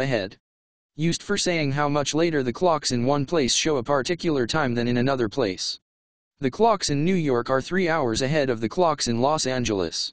ahead. Used for saying how much later the clocks in one place show a particular time than in another place. The clocks in New York are three hours ahead of the clocks in Los Angeles.